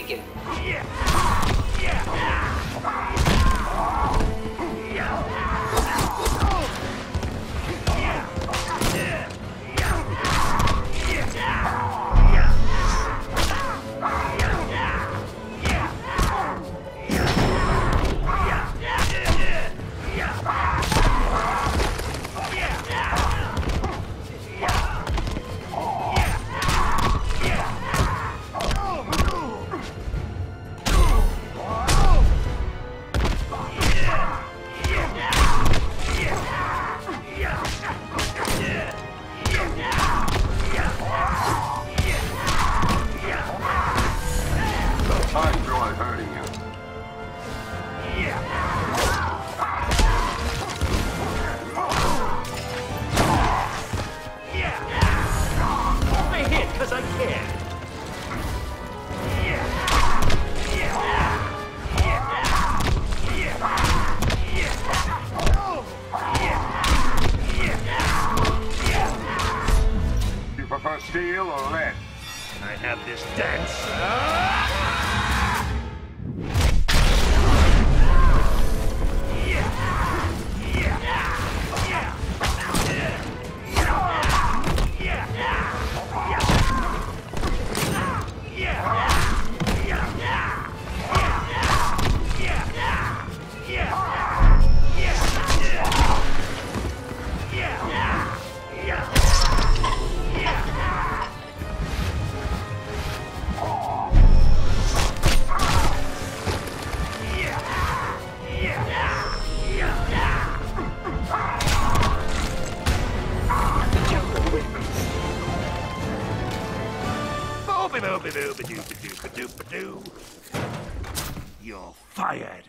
begin. I prefer steel or lead? I have this dance? Booby You're fired.